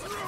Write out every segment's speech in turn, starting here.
Let's go.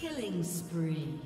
Killing spree.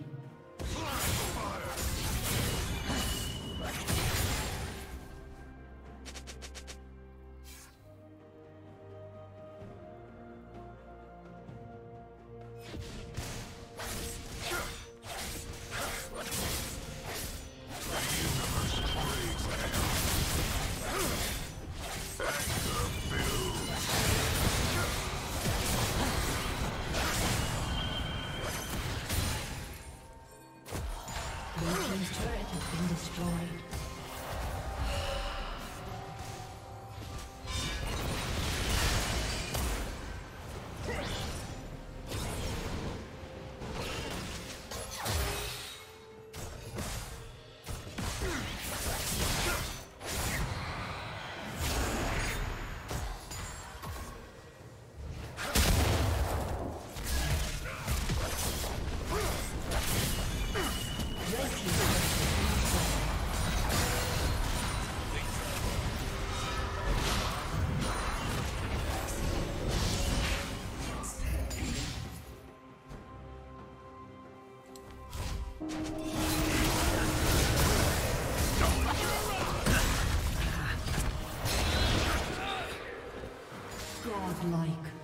godlike.